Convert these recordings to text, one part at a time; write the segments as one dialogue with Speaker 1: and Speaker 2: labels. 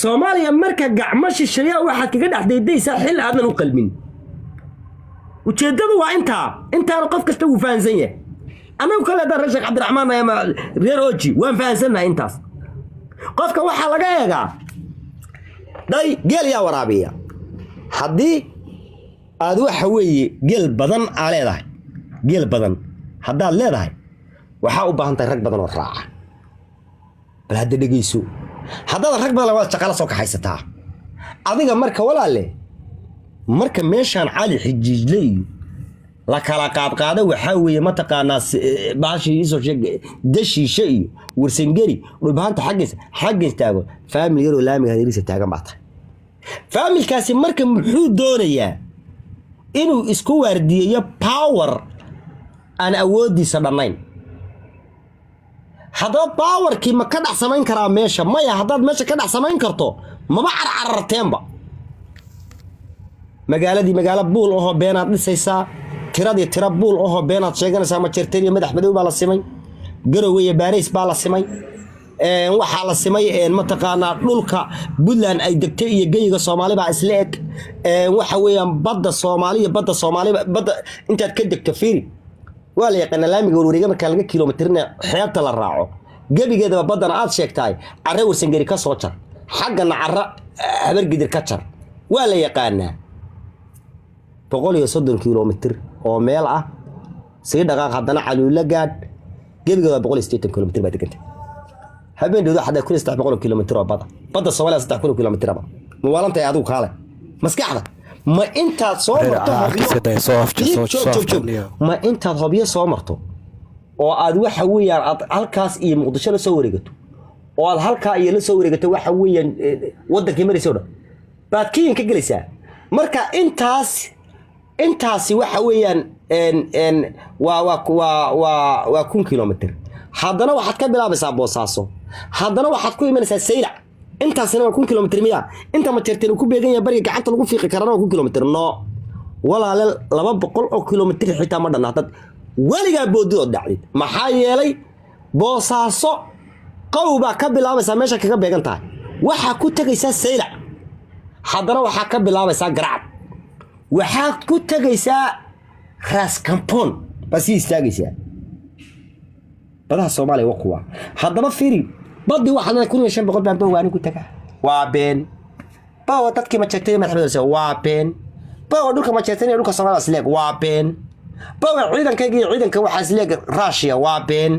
Speaker 1: soomaaliya marka gacmo shisheeyaa waxaad kaga dhex daydaysaa xil aadan u qalmin. Ujeeddadu waa intaa intaana qof kasta wuu fahansan yahay. Annagu kale haddaan reer sheekh cabdiraxmaan ama reer oji waan fahansannahay intaas. Qofka waxaa laga eegaa day geel yaa waraabiya. Haddii aad waxa weeye geel badan aa leedahay geel badan haddaad leedahay waxaa u baahan tahay rag badan oo raaca. Bal hadda dhegeyso haddaad rag badan waad shaqala soo kaxaysataa adiga marka walaalle marka meeshaan cali xijiijle iyo la kala qaadqaada waxaa weeye mataqaanaa baashii isoo sheeg dashiishe iyo warsangeri dhulbahanta xaggiisa xaggiis taago. Faamil yaroo laamiga hareeriisa taagan baa tahay. Faamilkaasi marka muxuu doonayaa inuu isku waardiyeeyo power aan awooddiisa dhannayn haddaba baawarkii ma ka dhex samayn karaa meesha? Maya haddaad meesha ka dhex samayn karto maba carcararteenba. Magaaladii magaalo buul ahoo beenaad dhisaysaa tiradii tira buul ahoo beenaad sheeganaysaa majerteniya madax madow baa la simay? Garowe iyo baa la simay? Waxaa la simay mataqaanaa dhulka puntland ay degtay iyo geyiga soomaali baa isla eg? Waxa weeyaan badda soomaaliya badda soomaali badda intaad ka degto fiiri. Waa la yaqaana laamiga warwareega markaa laga kilomitirna xeebta la raaco gebigeedaba baddana aad sheegtahay carre warsangeri ka soo jar. Xaggana carra habargidir ka jar. Waa la yaqaanaa boqol iyo soddon kilomitir oo meel ah. Sii dhaqaaq haddana caluulo gaadh. Gebigeeda boqol iyo siddeetan kilomitir baa deganta habeen dhowdo xadaa kun iyo saddex boqol kilomitir oo badda badda soomaaliya saddex kun kilomitiraba ma waalantahay adigu kaale maskaxda ma intaad soo marto ma intaad hobyo soo marto oo aad waxa weeyaan aad halkaas iyo muqdisho la soo wareegato oo aad halkaa iyo la soo wareegato waxa weeyaan wadankii maraysa o dhan baad kenyan ka gelaysaa. Marka intaas intaasi waxa weeyaan waa kun kilomitr haddana waxaad ka bilaabaysaa boosaaso. Haddana waxaad ku imanaysaa saylac intaasina waa kun kilomitr miya inta majeerteen uu ku beegan yahay bariga gacanta lagu fiiqi karana waa kun kilomitr no. Walaale laba boqol oo kilomitr xitaa ma dhanna haddaad weligaa boodid oo dhacdid. Maxaa yeelay boosaaso qow baa ka bilaabaysaa meesha kaga beegan tahay. Waxaa ku tegaysaa saylac haddana waxaa ka bilaabaysaa garacad. Waxaad ku tegaysaa raaskamboon baa sii istaagaysaa. Badaha soomaaliya waa kuwa. Haddaba firi badii leedahay kun iyo shan boqol baan bawaani ku tagaa. Waa been. Bawa dadkii majeertay madaxmedelse waa been. Bawa dhulka majeertay dhulka soomaaliya isleeg waa been bawa ciidankayga iyo ciidanka waxaa isleeg russia waa been.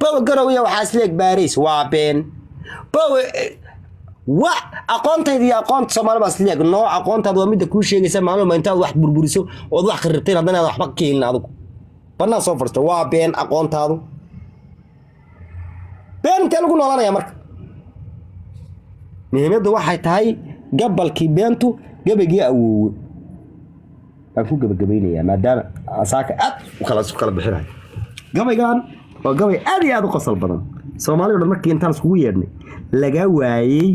Speaker 1: Bawa garowiya waxaa isleeg baris waa been. Bawa wa aqoontayda iyo aqoonta soomaali baa isleeg noo aqoontaada waa midda kuu sheegaysa maaluma intaad wax burburiso ood wax kharibteen haddana aad waxba ka helin adigu bannaan soo fadhisto waa been aqoontaadu. Been intee lagu noolanaya marka. Muhiimaddu waxay tahay gabalkii beentu gabagii awoowe baan ku gebagabaynayaa maadaama asaaka aad u kala kala bixinayo gabaygan waa gabay aad iyo aad u qosol badan. Soomaali o dhan markii intaan iskugu yeedhnay lagaa waayey.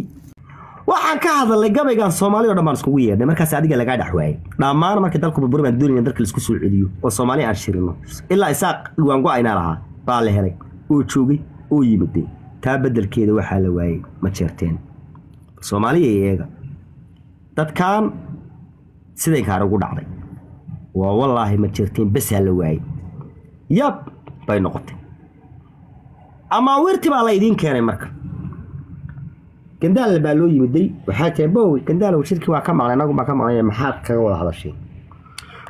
Speaker 1: Waxaan ka hadalnay gabaygan soomaali o dhan baan iskugu yeedhnay markaas adiga lagaa dhex waayey. Dhammaan markii dalku burburi baan doonaya dalka la isku soo celiyo oo soomaali aan shirino. Ilaa isaaq dhuwaango aynaa lahaa baa la helay oo joogay oo yimiday taa beddelkeeda waxaa la waayey ma jeerteen. Soomaaliya iyaga. Dadkan siday ugu dhacday waa wallaahi ma jeerteen besaa la waayey. Yab bay noqotay. Amaawiirtii baa la idiin keenay marka. Gandaal baa loo yimiday waxaa tahay bow gandaalow shirkii waa ka maqlay anagu baa ka maqlay maxaad kaga wada hadashay?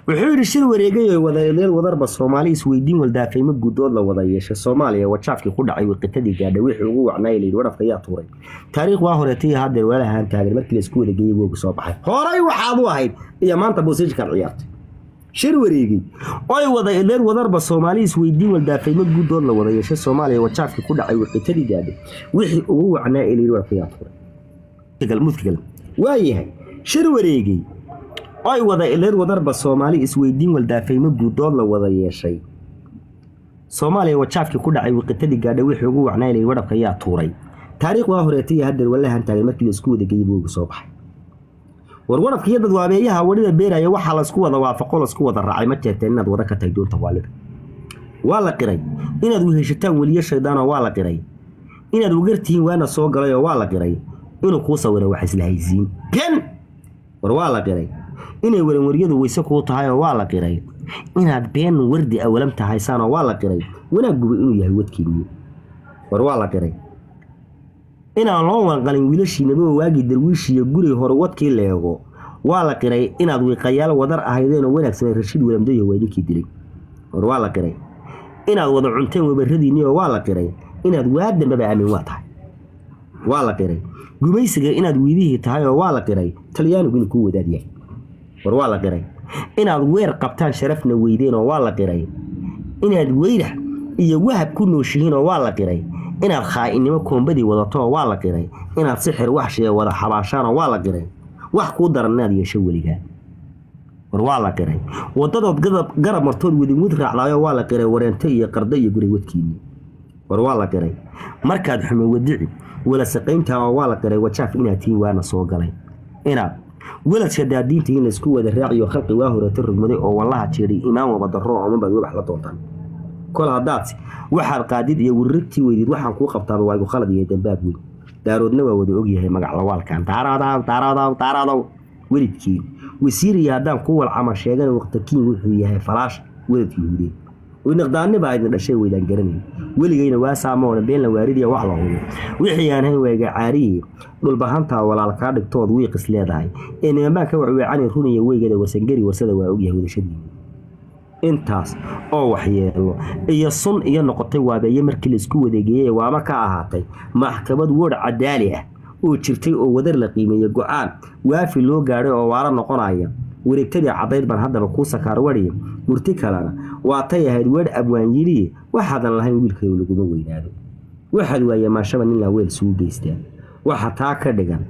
Speaker 1: Wuxuu yidhi shir wareegay oo wadadeer wadarba soomaali isweydiin waldaafaymo guudood la wada yeeshay. Soomaaliya wajaafkii ku dhacay wiqitadii gaadhay wixii ugu wacnaay layidhi wadhafka ayaa tuuray. Taariikh waa horeetay haddeer weelahaan taagan markii la isku wada geeyey woogu soo baxay. Horay waxaad u ahayd iyo maanta boosijkan ciyaartay shir wareegay oy wada leer wadarba soomaali isweydiin waldaafaymo guudood la wada yeeshay soomaaliya wajaafkii ku dhacay wiqitadii gaadhay. Wixii ugu wacnaa tuuray mudkigal waayahay shir wareegay oy wada ileer wadarba soomaali isweydiin waldaafaymo guudood la wada yeeshay soomaaliya wajaafkii ku dhacay wiqitadii gaadhay wixii ugu wacnaylay wadhabka ayaa tuuray. Taariikh waa horeetay haddeer walahan taagan markii la isku wada geeyey boogu soo baxay war wadhabka iyo dadwaabeeyaha wadhida beeraya waxaa la isku wada waafaqo la isku wada raacay ma jeerteen inaad wada ka tahay doonta waalida waa la qiray. Inaad weheshataan weliyo shaydaanoo waa la qiray. Inaad wagartihiin waana soo galayoo waa la qiray. Inuu kuu sawiro wax isla haysiin kan war waa la qiray. Inay waranwaryadu weyse kuu tahay oo waa la qiray. Inaad been wardi awalamta haysaan oo waa la qiray. Wanaagguba inuu yahay wadkiinni war waa la qiray inaan loo wanqalin wiilashiinaba oo waagii darwiishiiyo guriga hore wadkii leego. Waa la qiray inaad wiiqayaal wadar ahaydeen oo wanaagsanay rashiid walamdayo waa dilay. War waa la qiray. Inaad wada cunteen webaradiinni oo waa la qiray. Inaad waa dambaba aamin waa tahay. Waa la qiray. Gumaysiga inaad wiidihii tahay oo waa la qiray. Talyaanigu inuu kuu wadaad yahay war waa la qiray. Inaad weer qabtaan sharafna weydeen oo waa la qiray. Inaad weyrax iyo wahab ku nooshihiin oo waa la qiray inaad khaa'inimo koombadii wadato waa la qiray inaad sixir waxshiga wada xabaashaan oo waa la qiray wax kuu daran inaad yeesho weligaa war waa la qiray wadadood garab martood wadinwad raacdaayo waa la qiray wareento iyo qardo iyo guray wadkiinni. War waa la qiray markaad xume wadici wala saqayntaa oo waa la qiray wajaaf inaad tihiin waana soo galay. Inaad weladka daadiinta in laysku wada raaciyo khalqi waa horeeto rogmaday oo wallaha jeeday imaan wabadaro omanbaad wabax la doontaan kol waxaad qaadid iyo wirrigtii weydid waxaan kuu qabtaaba waa khalad iyo dambaab weyn daaroodna waa wada ogyahay magaclawaalkan taaraadaw taaraadaw taaraadaw. Welidkiin wasiiriya haddaan ku walcama sheegana waqtakiin wuxuu yahay falaash welad yuhuudeed winaqdaani baa dhashay weydaan garanayn. Weligayna waa saamoona beenla waaridiya wax la hubo wixii aan hayn wayga caariye dhulbahantaa walaalkaa dhigtood wiiqis leedahay. Ee nimanbaan ka wacweecani runiya weygada warsangari warsada waa ogyahay wadashadiina intaas oo waxyeelo. Iyo sun iyo noqotay waabeeye markii la isku wadeegeeyey waama ka ahaatay maxkamad word cadaali ah oo jirtay oo wadar la qiimeeye go'aan. Waafi loo gaadhay oo waala noqonaya. Wareegtadii caddayd baan haddaba kuu sakaar wadhiya murti kalena waatay ahayd weer abwaan yidhiye waxaadan lahayn wiilkayo laguma weynaado. Waxaad waaye maashaba nin laa weel sugu geystaa waxa taa ka dhigan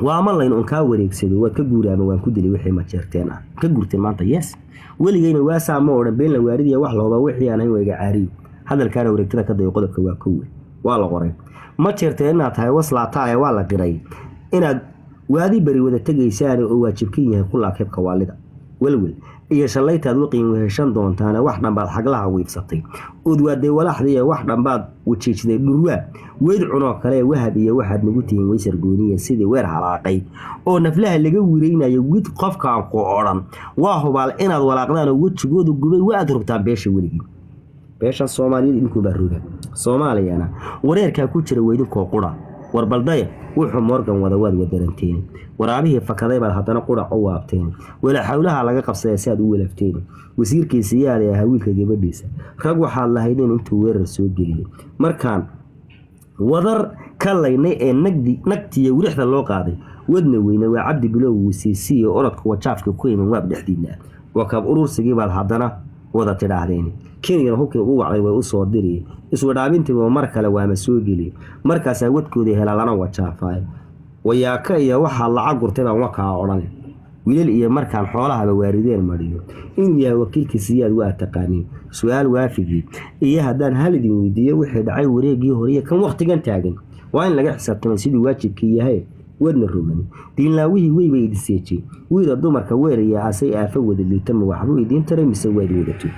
Speaker 1: waama layn un kaa wareegsado waad ka guuraama waan ku dilay wixii majeerteen ah? Ka guurteen maanta yes. Weligayna waasaa ma odhan been la waaridiya wax looba wixii aan hayn wayga caariyo. Hadalkaana wareegtada ka dayo qodobka waa kowe waa la qoray. Ma jeerteen inaad tahay waslaataae waa la qiray inaad waadi beri wada tegaysaane oo waajibkan yahay ku laakebka waalida. Welwel iyo shallaytaad waqiin weheshan doontaane wax dhanbaad xaglaha wiibsatay ood waaday wax dhanbaad wajiijday dhurwaa. Weyd cunoo kale wahab iyo waxaad nagu tihiin weysar gooniya sidii weer halaaqay. Oo naflaha laga wiraynayo wid qofkaan ku odhan. Waa hubaal inaad walaaqdaan oo wejigooda gubay waaad rogtaan beesha weligii. Beeshan soomaaliyad idinkuubaa roga soomaaliyana wareerkaa ku jira weydinkoo qura war baldaya wuxuu morgan wada waad wadaranteen waraabihii fakaday baad haddana qurac u waabteen wala xawlaha laga qabsada si aad u walafteen wasiirkiisiyaada ahaa wiilka gabadhiisa. Rag waxaad lahaydeen intuu weerar soo geliyay. Markaan wadar ka laynay ee nagtiya wirixda loo qaaday wadna weyne waa cabdi bilow wasiisiiyo orodka wajaafka ku iman waab dhexdiinaa wakab urursigii baad haddana wada tidhaahdeen. Kenyana hubkii ugu wacday way u soo iswadhaabintiiba mar kale waama soo geliye markaasaa wadkoodii helaa lana wajaafaay wayaaka iyo waxaa lacag gurtay baan wakaa odhan wiilal iyo markaan xoolahaba waarideen mariyo. Inuu yahay wakiilkii siyaad waa taqaaniin. Su'aal waafigii iyo haddaan hal idin weydiiyo wixii dhacay wareegii horiye kan wakhtigan taagan. Waa in laga xisaabtamay siduu waajibkii yahay. Wadna rogan diinlaawihii weyba idiseejay wiida dumarka weeraya asay aafo wada liitama waxbuu idiin taray mise waad wadato?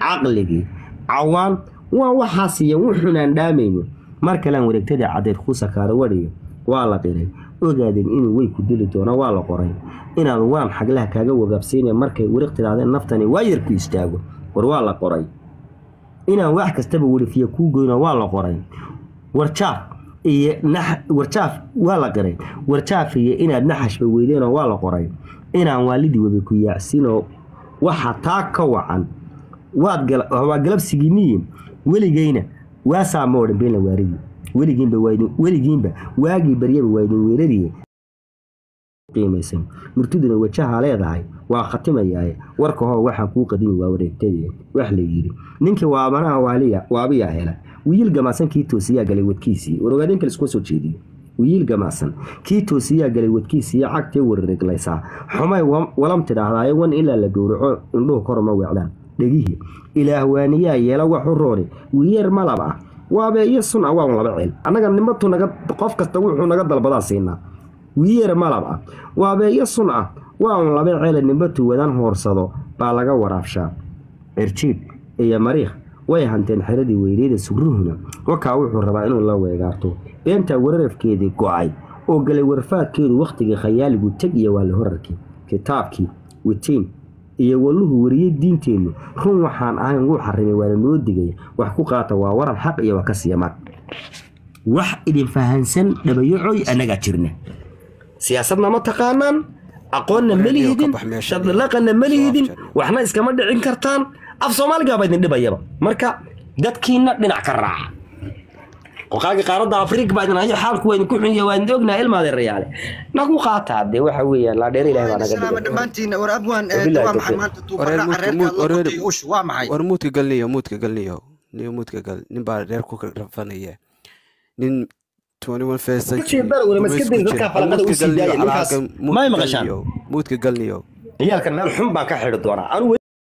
Speaker 1: Caqligii. Cawaan waa waxaasiyo wuxunaan dhaamayno mar kalean wareegtadii caddeed kuu sakaaro wadhiyo waa la qiray. Ogaadeen inuu wey ku dili doono waa la qoray. Inaad waran xaglaha kaaga wagaabsiina markay wariq tidhaahdeen naftani waa yarku istaago. War waa la qoray. Inaan wax kastaba werifiya kuu goyno waa la qoray. Warjaaf iyo warjaaf waa la qiray. Warjaaf iyo inaad naxashba weydeenoo waa la qoray. Inaan waalidii weba ku yaacsinoo waxa taa ka wacan. Waa galabsigiiniyi weligayna waasaa ma odhan been la waaridii weligiinba waagii baryaba waa idin weerariye qiimaysan murtiduna wajaha leedahay waa khatimayaaye warka hoo waxaan kuu qadimi waa wareegtadii wax la yidhi ninkii waabanaha waabiyaa hela wiil gamacsan kii toosiyaa galay wadkiisii. Warogaadinka laiskuga soo jeediyo wiil gamacsan kii toosiyaa galay wadkiisiiyo cagtee warreglaysaa xumay walam tidhaahdaayo wan ilaa la gowraco indhuhu korma weecdaan dhegihii ilaahwaaniyaa yeela wax u rooni. Wiyeer malab ah waabe iyo sun ah waan laba ceel. Annaga nimatu qof kasta wuxuu naga dalbadaa siinaa. Wiyeer malab ah waabe iyo sun ah. Waan laba ceele nimbatu wadan hoorsado baa laga waraabshaa. Cirjiib iyo mariikh way hanteen xeradii weyneeda sugruhuna wakaa wuxuu rabaa inuu la weegaarto. Beentaa wararafkeedii go'ay oo galay warfaadkeedu wakhtigii khayaaligu teg iyo waali horarkii. Kitaabkii witiin iyo walluhu wariyey diinteennu run waxaan ahayn wuu xarimay waana noo digaya wax ku qaata waa waran xaq iyo waa ka siiya mag wax idin fahansan dhabayocoy annagaa jirna. Siyaasadna ma taqaanaan aqoonna ma lihidin shadlaqana ma lihidin waxna iskama dhicin kartaan. Af soomaaligaaba idin dhibayaba. Marka dadkiina dhinac ka raaca qoqaagii qaaradda afrika baa idin hayo xaalku waa idinku xun yahay waa idin ognahay ilmaadeerayaale nagu qaataa dee waxa weeyaan laadheer ilahi baa naga
Speaker 2: salaama
Speaker 1: dhigay.
Speaker 2: dhammaantiin war abwaan
Speaker 1: Wabillahi
Speaker 2: waa maxay
Speaker 1: tawfiiq.
Speaker 2: maanta
Speaker 3: Wareer
Speaker 2: tuubanaa
Speaker 3: muudka- galniyo muudka galniyo niyo muudka gal nin baa reer ku rafanaya. Nin 21 first
Speaker 1: Kasii dar weli, ma iska diri dadka falaqada u sii daaya, ninkaas- may maqashaan?
Speaker 3: muudka galniyo
Speaker 1: ciyaalkan meel xun baan ka xidhi doonaa